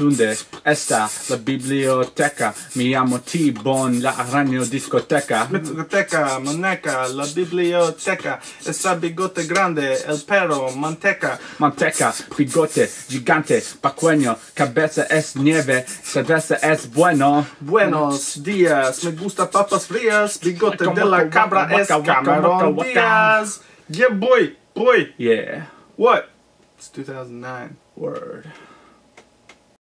¿Dónde está la biblioteca? Me llamo T-Bone, la araña discoteca. Biblioteca, moneca, la biblioteca, esa bigote grande, el perro, manteca. Manteca, bigote, gigante, pacueño, cabeza es nieve, cerveza es bueno. Buenos días, me gusta papas frías, bigote de la cabra es waka, días. Yeah, boy, boy. Yeah, What? It's 2009. word.